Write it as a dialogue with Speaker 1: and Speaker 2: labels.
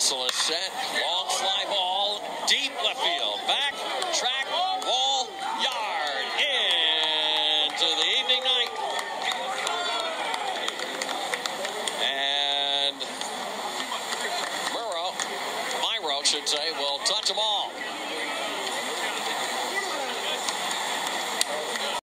Speaker 1: Russell is set. Long fly ball. Deep left field. Back. Track. Wall. Yard. Into the evening night. And Murrow, Myrow should say, will touch them all.